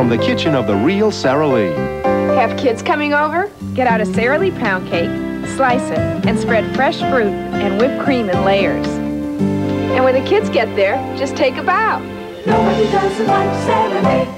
from the kitchen of the real Sara Lee. Have kids coming over? Get out a Sara Lee pound cake, slice it, and spread fresh fruit and whipped cream in layers. And when the kids get there, just take a bow. Nobody does it like Sara Lee.